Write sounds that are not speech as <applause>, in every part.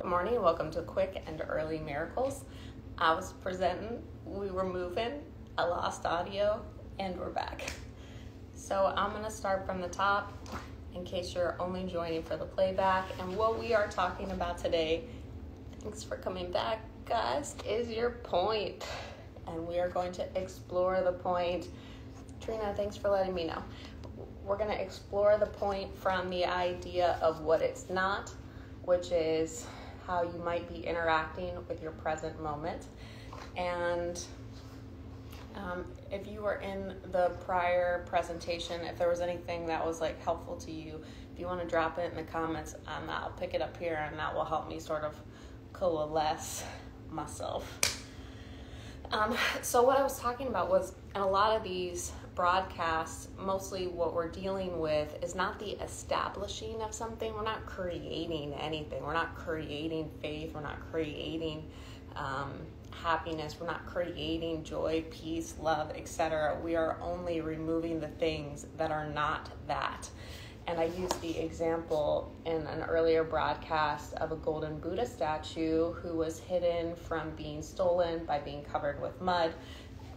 Good morning. Welcome to Quick and Early Miracles. I was presenting, we were moving, I lost audio, and we're back. So I'm going to start from the top in case you're only joining for the playback. And what we are talking about today, thanks for coming back, guys, is your point. And we are going to explore the point. Trina, thanks for letting me know. We're going to explore the point from the idea of what it's not, which is how you might be interacting with your present moment. And um, if you were in the prior presentation, if there was anything that was like helpful to you, if you want to drop it in the comments, um, I'll pick it up here and that will help me sort of coalesce myself. Um, so, what I was talking about was a lot of these broadcasts, mostly what we're dealing with is not the establishing of something. We're not creating anything. We're not creating faith. We're not creating um, happiness. We're not creating joy, peace, love, etc. We are only removing the things that are not that. And I used the example in an earlier broadcast of a golden Buddha statue who was hidden from being stolen by being covered with mud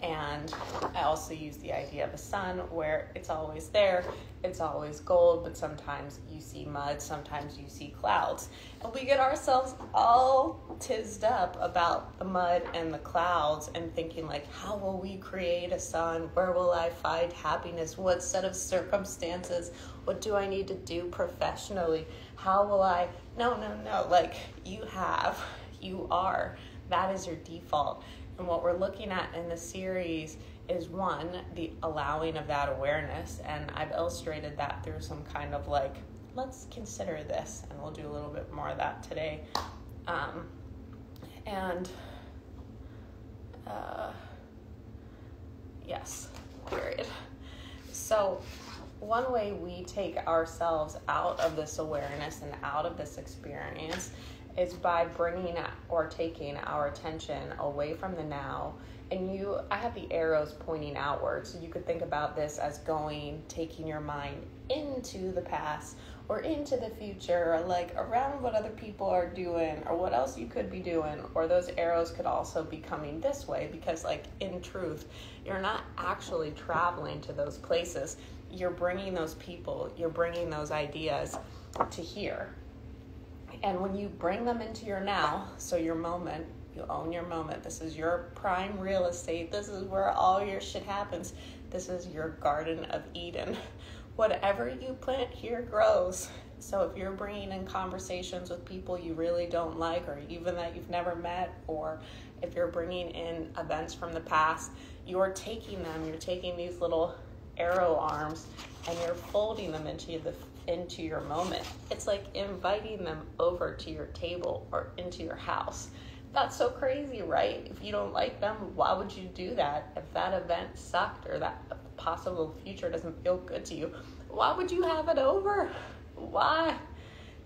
and I also use the idea of a sun where it's always there, it's always gold, but sometimes you see mud, sometimes you see clouds. And we get ourselves all tizzed up about the mud and the clouds and thinking, like, how will we create a sun? Where will I find happiness? What set of circumstances? What do I need to do professionally? How will I? No, no, no. Like, you have, you are. That is your default and what we're looking at in the series is one, the allowing of that awareness. And I've illustrated that through some kind of like, let's consider this. And we'll do a little bit more of that today. Um, and uh, yes, period. So, one way we take ourselves out of this awareness and out of this experience is by bringing or taking our attention away from the now. And you i have the arrows pointing outward so you could think about this as going taking your mind into the past or into the future or like around what other people are doing or what else you could be doing. Or those arrows could also be coming this way because like in truth you're not actually traveling to those places. You're bringing those people. You're bringing those ideas to here and when you bring them into your now, so your moment, you own your moment. This is your prime real estate. This is where all your shit happens. This is your Garden of Eden. <laughs> Whatever you plant here grows. So if you're bringing in conversations with people you really don't like, or even that you've never met, or if you're bringing in events from the past, you're taking them, you're taking these little arrow arms and you're folding them into the into your moment. It's like inviting them over to your table or into your house. That's so crazy, right? If you don't like them, why would you do that? If that event sucked or that possible future doesn't feel good to you, why would you have it over? Why?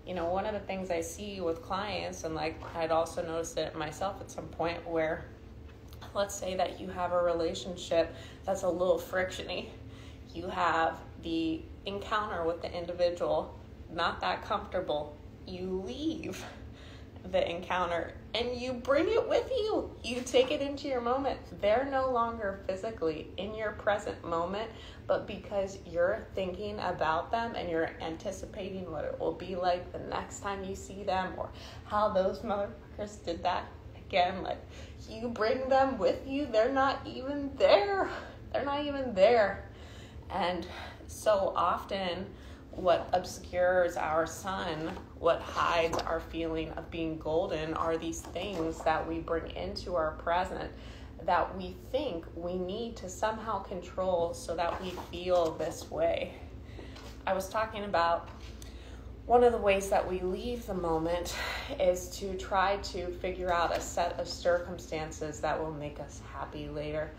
You know, one of the things I see with clients, and like I'd also noticed it myself at some point, where let's say that you have a relationship that's a little frictiony. You have the encounter with the individual not that comfortable, you leave the encounter and you bring it with you. You take it into your moment. They're no longer physically in your present moment, but because you're thinking about them and you're anticipating what it will be like the next time you see them or how those motherfuckers did that again. Like, you bring them with you. They're not even there. They're not even there. And so often what obscures our sun, what hides our feeling of being golden, are these things that we bring into our present that we think we need to somehow control so that we feel this way. I was talking about one of the ways that we leave the moment is to try to figure out a set of circumstances that will make us happy later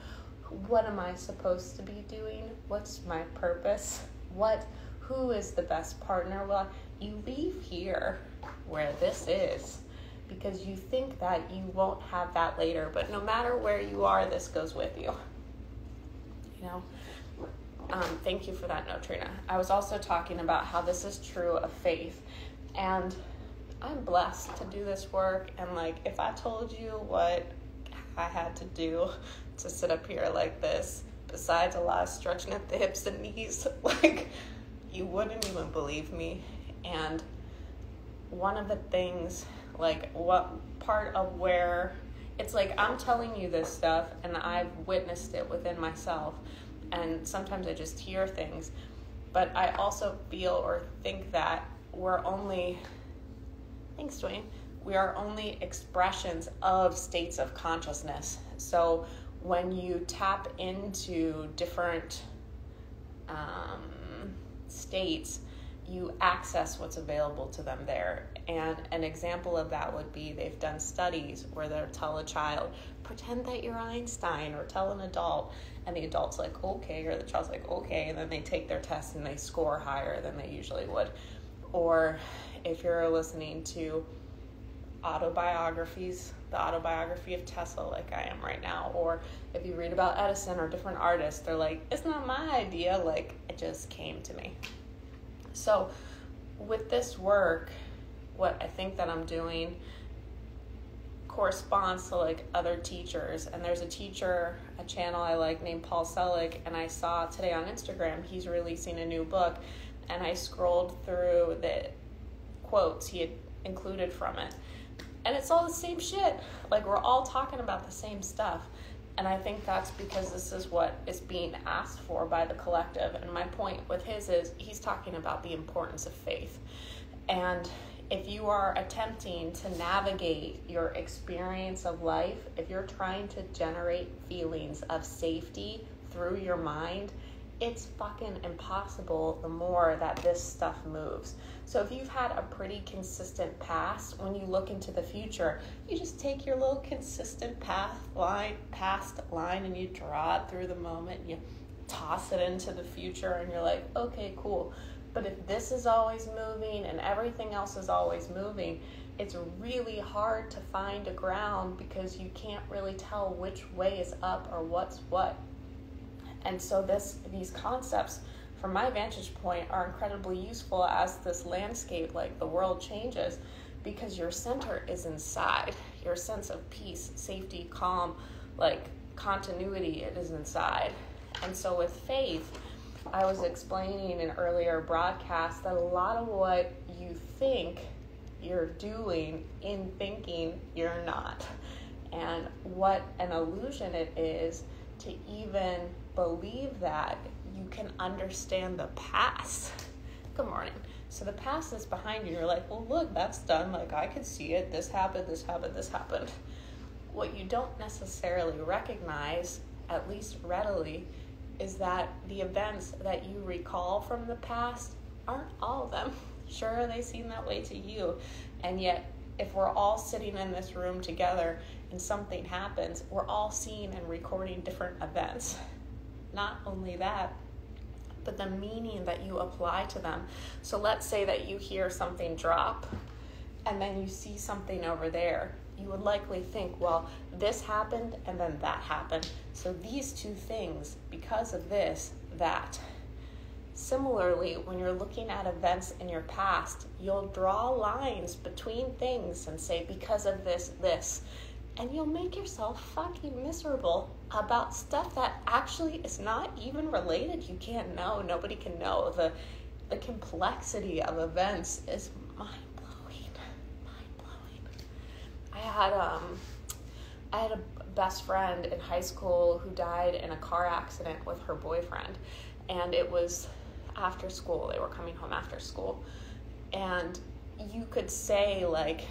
what am I supposed to be doing? What's my purpose? What who is the best partner? Well, you leave here where this is because you think that you won't have that later, but no matter where you are, this goes with you. You know? Um, thank you for that note, Trina. I was also talking about how this is true of faith. And I'm blessed to do this work. And like, if I told you what I had to do to sit up here like this, besides a lot of stretching at the hips and knees, <laughs> like, you wouldn't even believe me. And one of the things, like, what part of where it's like I'm telling you this stuff and I've witnessed it within myself. And sometimes I just hear things. But I also feel or think that we're only, thanks, Dwayne, we are only expressions of states of consciousness. So when you tap into different um, states, you access what's available to them there. And an example of that would be they've done studies where they'll tell a child, pretend that you're Einstein, or tell an adult, and the adult's like, okay, or the child's like, okay, and then they take their test and they score higher than they usually would. Or if you're listening to autobiographies, the autobiography of Tesla, like I am right now, or if you read about Edison or different artists, they're like, it's not my idea, like it just came to me. So, with this work, what I think that I'm doing corresponds to like other teachers. And there's a teacher, a channel I like named Paul Selig, and I saw today on Instagram he's releasing a new book, and I scrolled through the quotes he had included from it. And it's all the same shit. Like we're all talking about the same stuff. And I think that's because this is what is being asked for by the collective. And my point with his is he's talking about the importance of faith. And if you are attempting to navigate your experience of life, if you're trying to generate feelings of safety through your mind, it's fucking impossible the more that this stuff moves. So if you've had a pretty consistent past, when you look into the future, you just take your little consistent path line, past line, and you draw it through the moment. And you toss it into the future, and you're like, okay, cool. But if this is always moving and everything else is always moving, it's really hard to find a ground because you can't really tell which way is up or what's what. And so this these concepts from my vantage point are incredibly useful as this landscape like the world changes because your center is inside. Your sense of peace, safety, calm, like continuity it is inside. And so with faith, I was explaining in earlier broadcast that a lot of what you think you're doing in thinking you're not. And what an illusion it is to even believe that you can understand the past. <laughs> Good morning. So the past is behind you. You're like, well, look, that's done. Like, I could see it. This happened, this happened, this happened. What you don't necessarily recognize, at least readily, is that the events that you recall from the past aren't all of them. <laughs> Sure, they seem that way to you. And yet, if we're all sitting in this room together and something happens, we're all seeing and recording different events. <laughs> Not only that, but the meaning that you apply to them. So let's say that you hear something drop and then you see something over there. You would likely think, well, this happened and then that happened. So these two things, because of this, that. Similarly, when you're looking at events in your past, you'll draw lines between things and say, because of this, this and you'll make yourself fucking miserable about stuff that actually is not even related. You can't know. Nobody can know. The the complexity of events is mind blowing. Mind blowing. I had um I had a best friend in high school who died in a car accident with her boyfriend and it was after school. They were coming home after school. And you could say like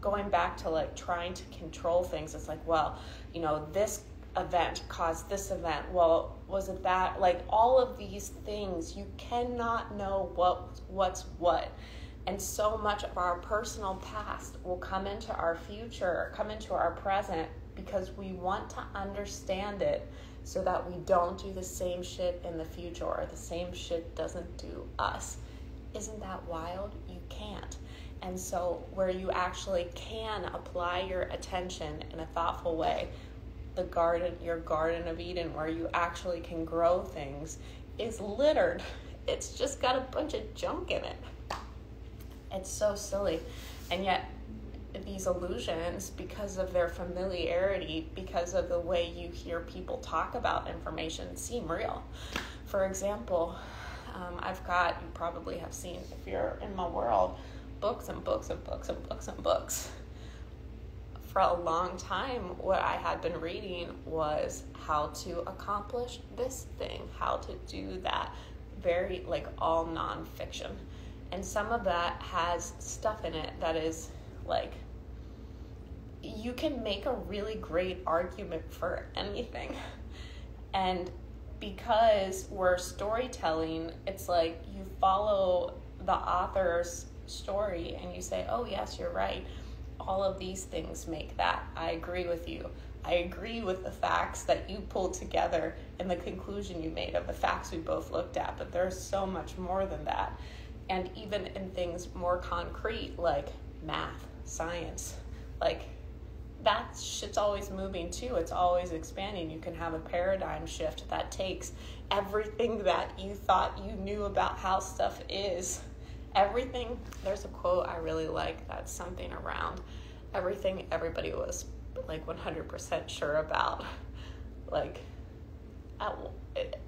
going back to like trying to control things it's like well you know this event caused this event. Well was it that like all of these things you cannot know what what's what. And so much of our personal past will come into our future come into our present because we want to understand it so that we don't do the same shit in the future or the same shit doesn't do us. Isn't that wild? You can't. And so, where you actually can apply your attention in a thoughtful way, the garden, your Garden of Eden, where you actually can grow things, is littered. It's just got a bunch of junk in it. It's so silly. And yet, these illusions, because of their familiarity, because of the way you hear people talk about information, seem real. For example, um, I've got, you probably have seen, if you're in my world, books and books and books and books and books. For a long time, what I had been reading was how to accomplish this thing, how to do that. Very, like, all nonfiction. And some of that has stuff in it that is like you can make a really great argument for anything. <laughs> And because we're storytelling, it's like you follow the author's story and you say, oh, yes, you're right. All of these things make that. I agree with you. I agree with the facts that you pulled together and the conclusion you made of the facts we both looked at, but there's so much more than that. And even in things more concrete like math, science, like that shit's always moving too. It's always expanding. You can have a paradigm shift that takes everything that you thought you knew about how stuff is. Everything, there's a quote I really like that's something around everything everybody was like 100% sure about. <laughs> Like, it,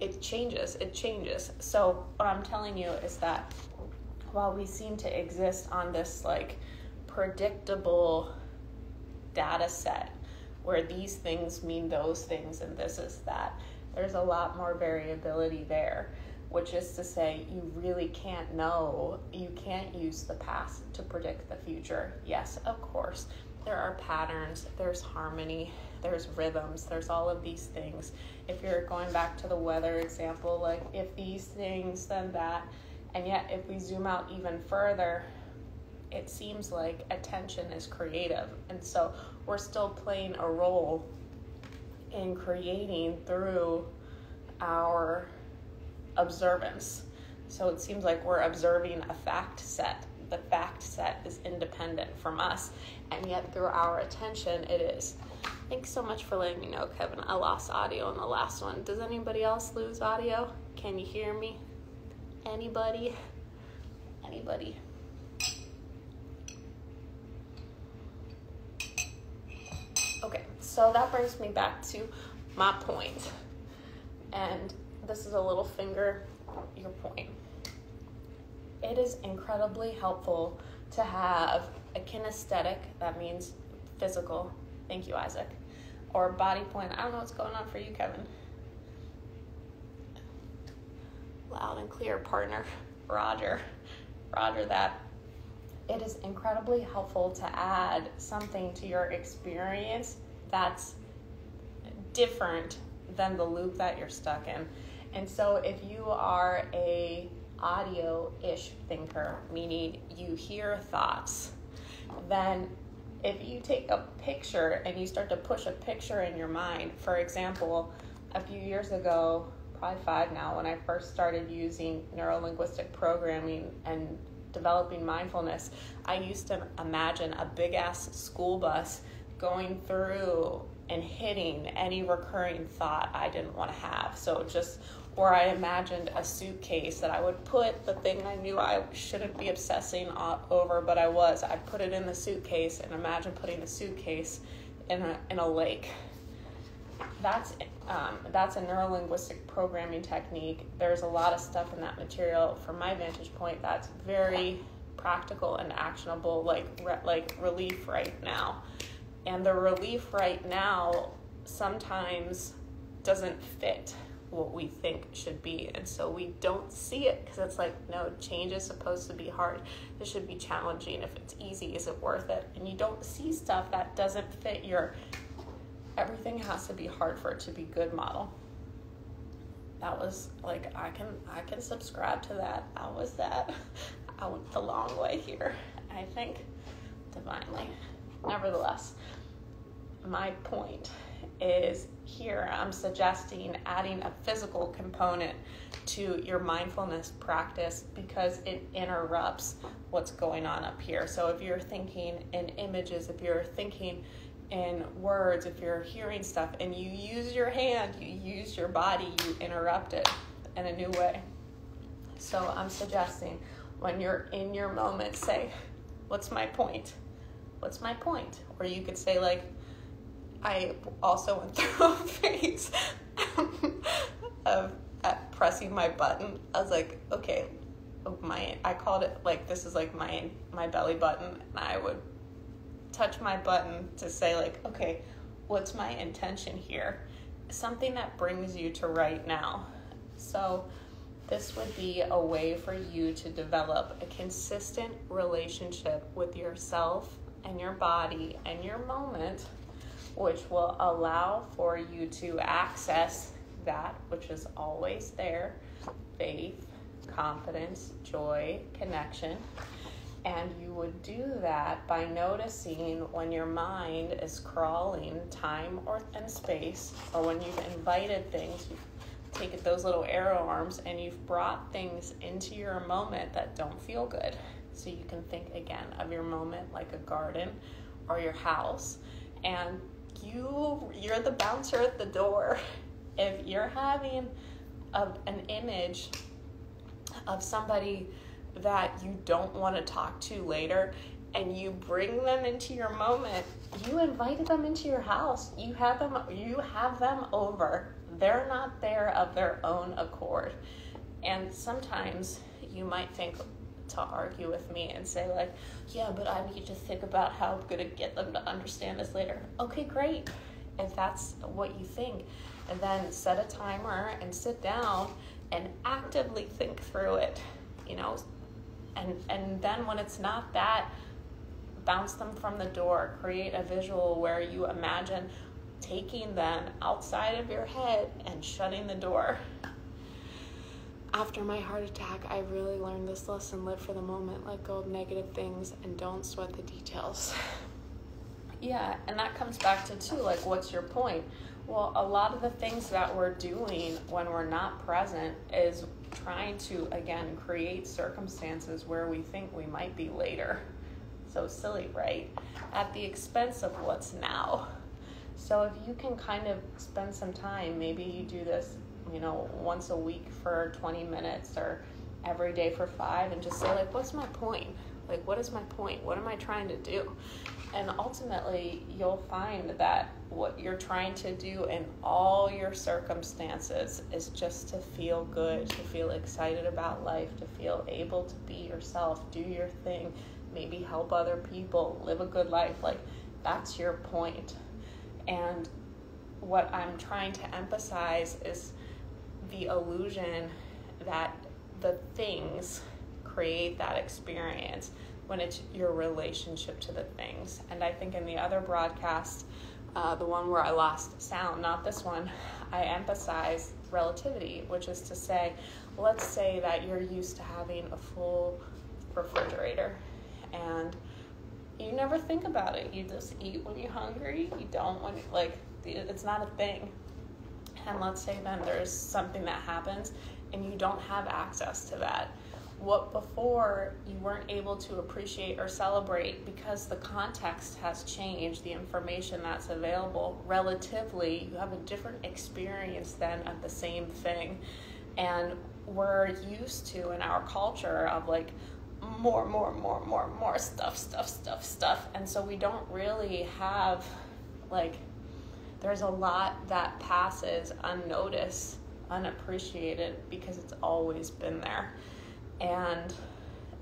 it changes, it changes. So, what I'm telling you is that while we seem to exist on this like predictable data set where these things mean those things and this is that. There's a lot more variability there, which is to say, you really can't know, you can't use the past to predict the future. Yes, of course, there are patterns, there's harmony, there's rhythms, there's all of these things. If you're going back to the weather example, like if these things, then that. And yet, if we zoom out even further, it seems like attention is creative. And so we're still playing a role in creating through our observance. So it seems like we're observing a fact set. The fact set is independent from us, and yet through our attention, it is. Thanks so much for letting me know, Kevin. I lost audio in the last one. Does anybody else lose audio? Can you hear me? Anybody? Anybody? Okay, so that brings me back to my point. And this is a little finger, your point. It is incredibly helpful to have a kinesthetic, that means physical, thank you, Isaac, or body point. I don't know what's going on for you, Kevin. Loud and clear, partner. Roger. Roger that. It is incredibly helpful to add something to your experience that's different than the loop that you're stuck in. And so if you are a audio-ish thinker, meaning you hear thoughts, then if you take a picture and you start to push a picture in your mind, for example, a few years ago, probably five now, when I first started using neurolinguistic programming and developing mindfulness, I used to imagine a big ass school bus going through and hitting any recurring thought I didn't want to have. So just or I imagined a suitcase that I would put the thing I knew I shouldn't be obsessing over, but I was. I put it in the suitcase and imagine putting the suitcase in a in a lake. That's um, that's a neurolinguistic programming technique. There's a lot of stuff in that material. From my vantage point, that's very practical and actionable, like re- like relief right now and the relief right now sometimes doesn't fit what we think should be. And so we don't see it because it's like no change is supposed to be hard. This should be challenging. If it's easy is it worth it? And you don't see stuff that doesn't fit your everything has to be hard for it to be good model. That was like i can i can subscribe to that. I was that <laughs> i went the long way here i think divinely. Nevertheless my point is here I'm suggesting adding a physical component to your mindfulness practice because it interrupts what's going on up here. So if you're thinking in images, if you're thinking in words, if you're hearing stuff and you use your hand, you use your body, you interrupt it in a new way. So I'm suggesting when you're in your moment, say, What's my point? What's my point? Or you could say, like, I also went <laughs> through a phase <laughs> of pressing my button. I was like, okay, oh, my I called it like this is like my my belly button, and I would touch my button to say like, okay, what's my intention here? Something that brings you to right now. So this would be a way for you to develop a consistent relationship with yourself and your body and your moment, which will allow for you to access that which is always there faith, confidence, joy, connection. And you would do that by noticing when your mind is crawling time or and space, or when you've invited things, you take those little arrow arms and you've brought things into your moment that don't feel good. So you can think again of your moment like a garden or your house, and you you're the bouncer at the door. If you're having a, an image of somebody that you don't want to talk to later and you bring them into your moment you invited them into your house. You have them you have them over. They're not there of their own accord. And sometimes you might think to argue with me and say like yeah but i need to think about how i'm to get them to understand this later. Okay great. If that's what you think and then set a timer and sit down and actively think through it you know? And and then when it's not that bounce them from the door create a visual where you imagine taking them outside of your head and shutting the door after my heart attack i really learned this lesson live for the moment let go of negative things and don't sweat the details <laughs> yeah and that comes back to too like what's your point well, a lot of the things that we're doing when we're not present is trying to, again, create circumstances where we think we might be later. So silly, right? At the expense of what's now. So if you can kind of spend some time, maybe you do this, you know, once a week for 20 minutes or every day for five, and just say, like, what's my point? Like, what is my point? What am I trying to do? And ultimately, you'll find that what you're trying to do in all your circumstances is just to feel good, to feel excited about life, to feel able to be yourself, do your thing, maybe help other people, live a good life. Like, that's your point. And what I'm trying to emphasize is the illusion that the things create that experience when it's your relationship to the things. And I think in the other broadcast, uh, the one where I lost sound, not this one, I emphasize relativity, which is to say, let's say that you're used to having a full refrigerator and you never think about it. You just eat when you're hungry, you don't when, like, it's not a thing. And let's say then there's something that happens and you don't have access to that what before you weren't able to appreciate or celebrate because the context has changed, the information that's available relatively, you have a different experience then of the same thing. And we're used to in our culture of like more, more, more, more, more stuff, stuff, stuff, stuff. And so we don't really have like, there's a lot that passes unnoticed, unappreciated because it's always been there. And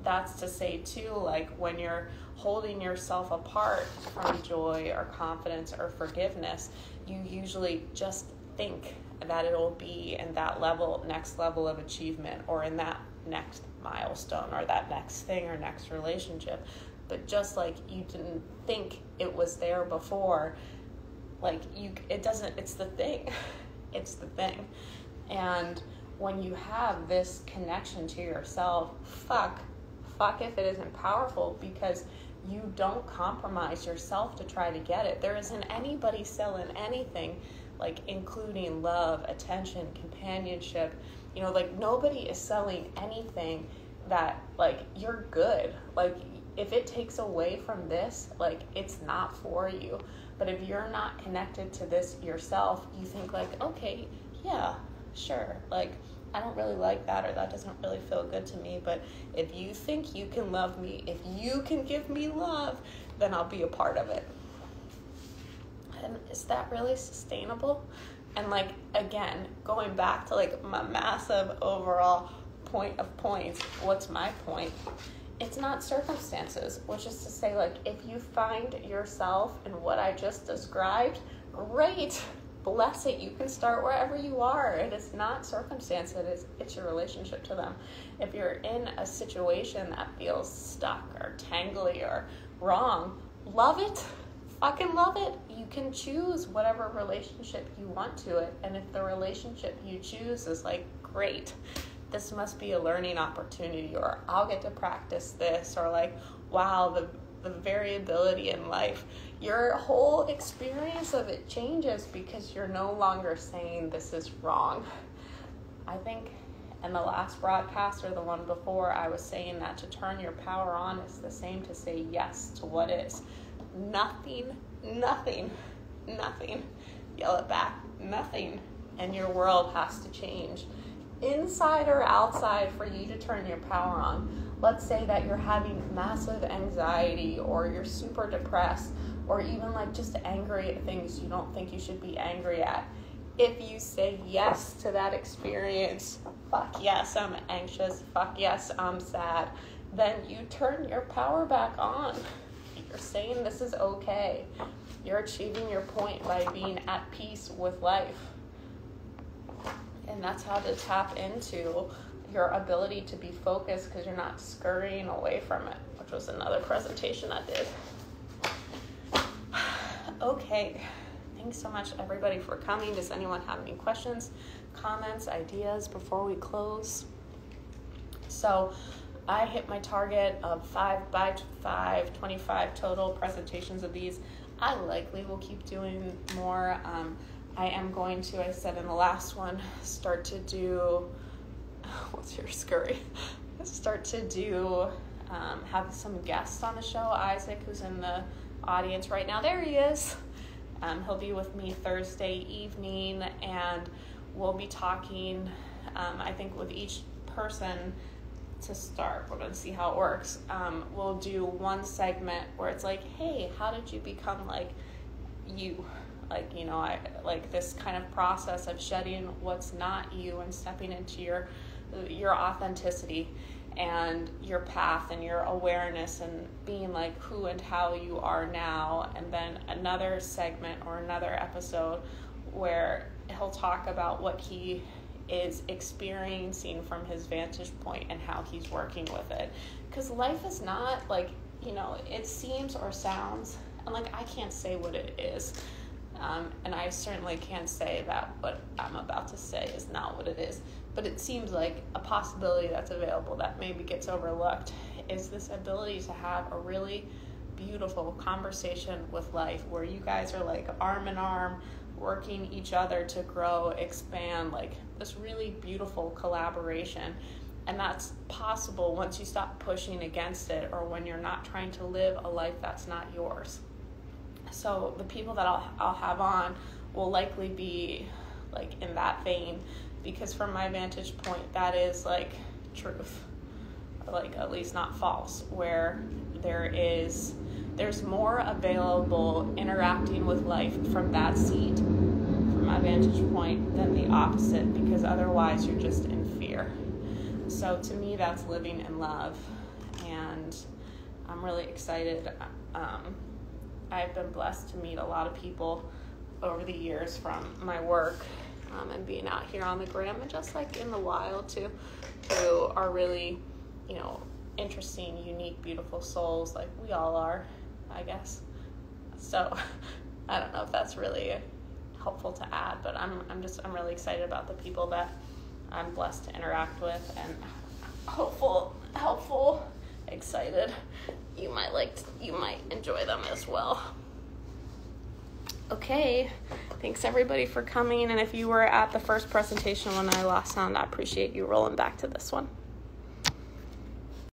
that's to say, too, like when you're holding yourself apart from joy or confidence or forgiveness, you usually just think that it'll be in that level, next level of achievement, or in that next milestone, or that next thing, or next relationship. But just like you didn't think it was there before, like you, it doesn't, it's the thing. <laughs> It's the thing. And when you have this connection to yourself, fuck, fuck if it isn't powerful because you don't compromise yourself to try to get it. There isn't anybody selling anything like including love, attention, companionship. You know, like nobody is selling anything that like you're good. Like if it takes away from this, like it's not for you. But if you're not connected to this yourself, you think like, okay, yeah, sure. Like I don't really like that or that doesn't really feel good to me. But if you think you can love me, if you can give me love, then I'll be a part of it. And is that really sustainable? And like again, going back to like my massive overall point of points, what's my point? It's not circumstances, which is to say, like, if you find yourself in what I just described, great bless it. You can start wherever you are. It is not circumstance, it is it's your relationship to them. If you're in a situation that feels stuck or tangly or wrong, love it. Fucking love it. You can choose whatever relationship you want to it. And if the relationship you choose is like, great, this must be a learning opportunity, or I'll get to practice this, or like, wow, the the variability in life, your whole experience of it changes because you're no longer saying this is wrong. I think in the last broadcast or the one before, I was saying that to turn your power on is the same to say yes to what is. Nothing, nothing, nothing. Yell it back, nothing. And your world has to change, inside or outside, for you to turn your power on let's say that you're having massive anxiety or you're super depressed or even like just angry at things you don't think you should be angry at. If you say yes to that experience, fuck yes, I'm anxious, fuck yes, I'm sad, then you turn your power back on. You're saying this is okay. You're achieving your point by being at peace with life. And that's how to tap into your ability to be focused because you're not scurrying away from it, which was another presentation I did. <sighs> okay, thanks so much, everybody, for coming. Does anyone have any questions, comments, ideas before we close? So, I hit my target of 5 by 5, 25 total presentations of these. I likely will keep doing more. Um, I am going to, I said in the last one, start to do <laughs> what's your scurry? <laughs> Start to do um, have some guests on the show. Isaac, who's in the audience right now, there he is. Um, he'll be with me Thursday evening, and we'll be talking. Um, I think with each person to start, we're going to see how it works. Um, we'll do one segment where it's like, "Hey, how did you become like you?" Like you know, I like this kind of process of shedding what's not you and stepping into your your authenticity and your path and your awareness and being like who and how you are now. And then another segment or another episode where he'll talk about what he is experiencing from his vantage point and how he's working with it. Because life is not like you know it seems or sounds and like i can't say what it is um, and i certainly can't say that what i'm about to say is not what it is. But it seems like a possibility that's available that maybe gets overlooked is this ability to have a really beautiful conversation with life where you guys are like arm in arm working each other to grow expand like this really beautiful collaboration. And that's possible once you stop pushing against it or when you're not trying to live a life that's not yours so the people that I'll, I'll have on will likely be like in that vein. Because from my vantage point that is like truth. Like at least not false. Where there is there's more available interacting with life from that seat from my vantage point than the opposite. Because otherwise you're just in fear. So to me that's living in love. And i'm really excited um, i've been blessed to meet a lot of people over the years from my work um, and being out here on the gram and just like in the wild too, who are really, you know, interesting, unique, beautiful souls like we all are, I guess. So <laughs> I don't know if that's really helpful to add, but I'm I'm just I'm really excited about the people that I'm blessed to interact with and hopeful, helpful, excited. You might like you might enjoy them as well. Okay, thanks everybody for coming. And if you were at the first presentation when I lost sound, I appreciate you rolling back to this one.